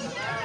Yeah.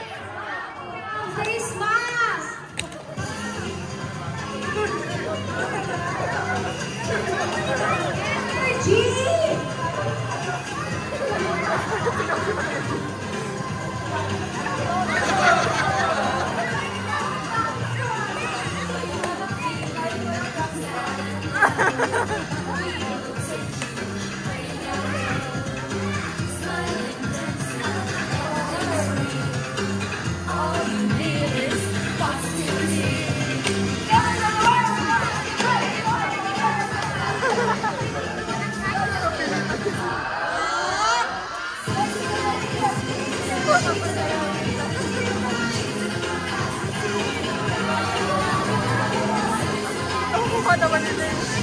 Ang mukha naman nila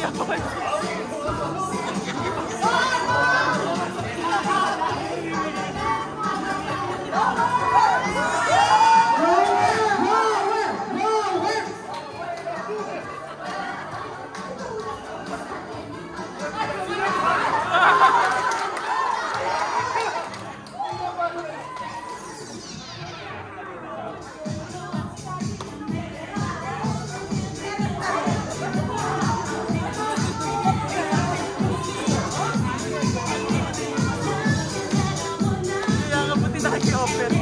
やばい。outfit.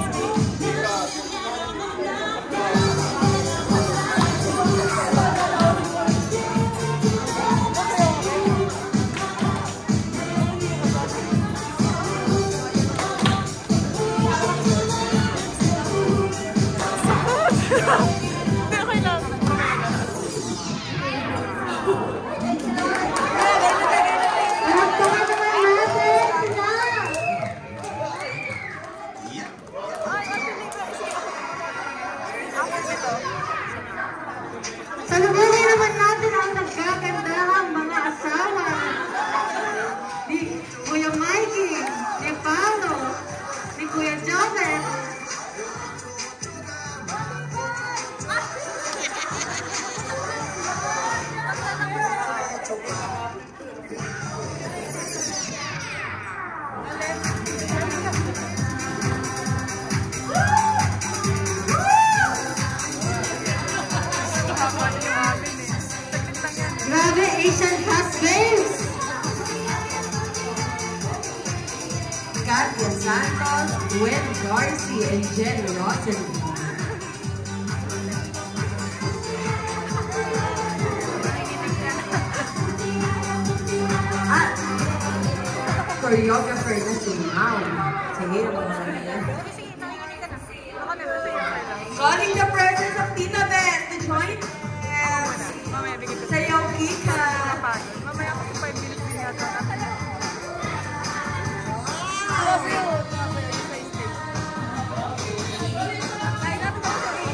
Darcy, and Jen Rotten. At choreographer na si Mau. Sige, mga Calling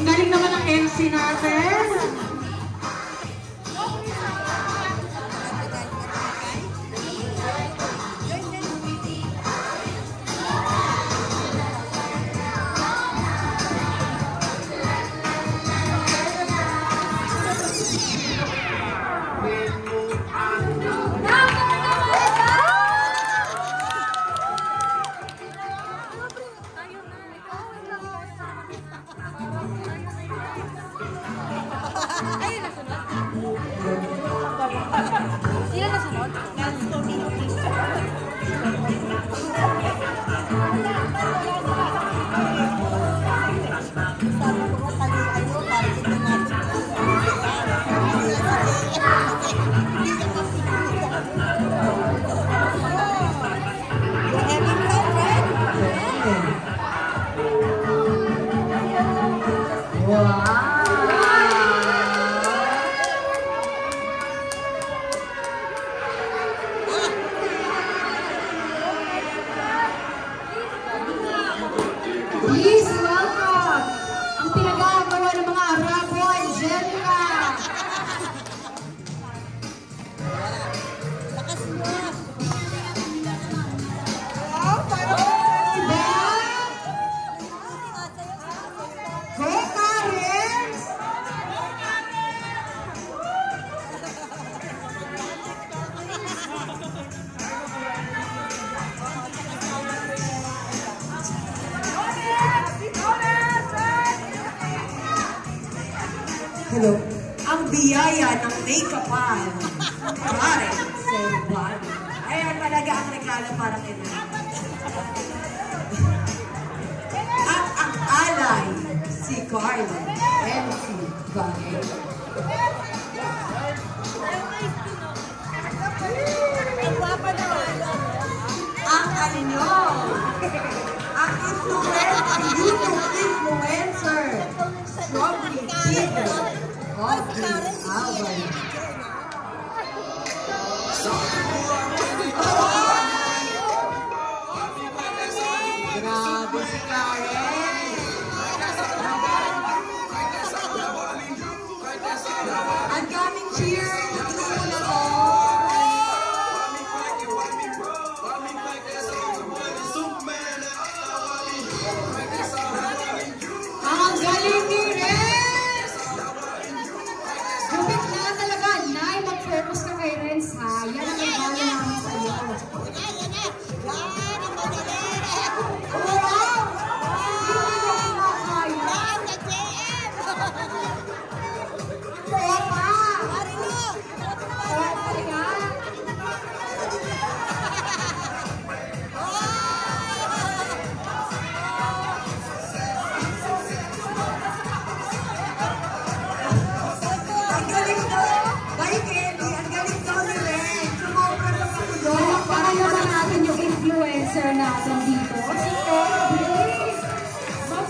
Ang galing naman ng MC natin. Hello. Ang biyaya ng make-upan. Pare, Servan. Ayan talaga ang regalo para kay Nana. At ang alay, si Carla and si Vanessa. Ang ano nyo, ang influencer, YouTube influencer, I'm coming Grabe. Ang daming cheers.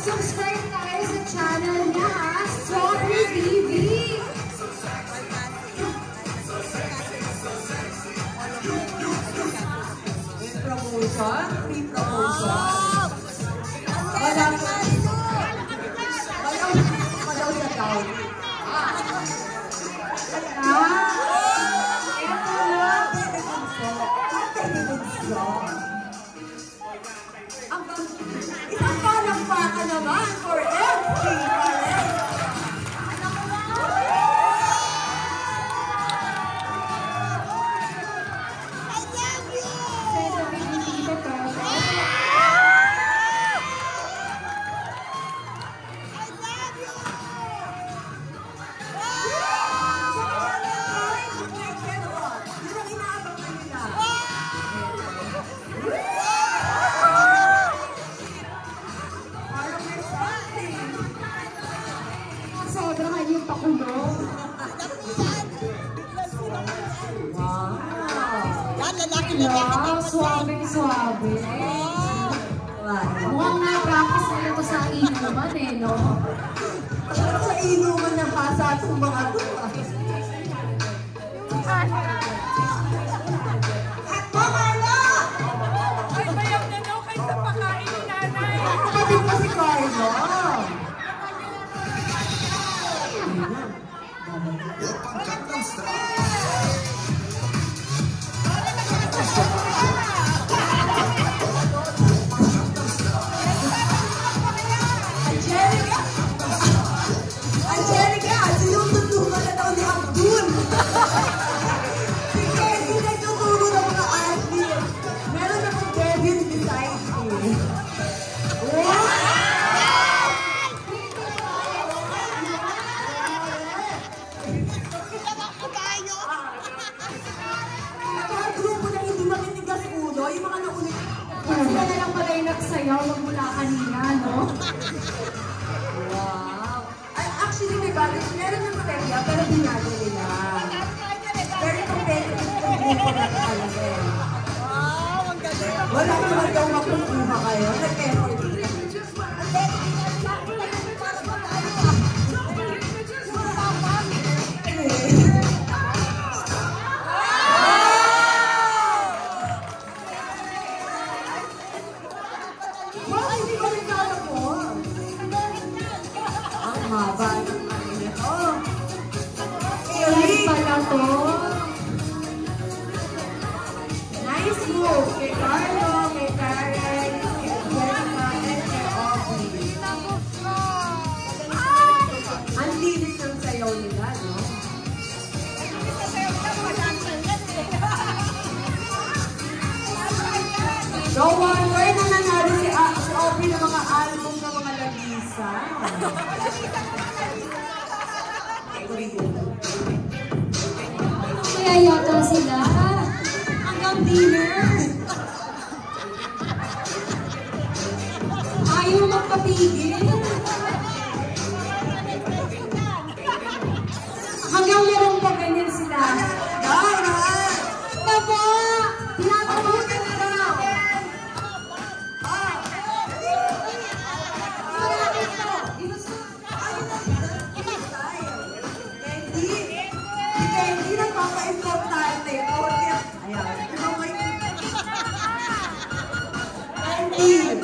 Mag-subscribe tayo sa channel niya? Strawberry TV. May promotion. Free promotion. Wala ko. Malaw, malaw sa daw. Ah, eto no? Sa inuman ng hasa itong mga to. ah. At mamala! Ay, bayaw na daw kayo sa pagkain ni nanay. Kapatid mo si Carlo. Angelica! Ulo, yung mga naulit. Sila na lang yung nagsayaw magmula kanina, no? Wow! Ay, actually, may bagay. Meron ng perya, pero binago nila. Very competitive yung grupo na talaga. Wow, ang galing. Wala naman daw makukuha kayo. Nag-effort Kaya yata sila. Hanggang dinner. Ayaw magpapigil. me.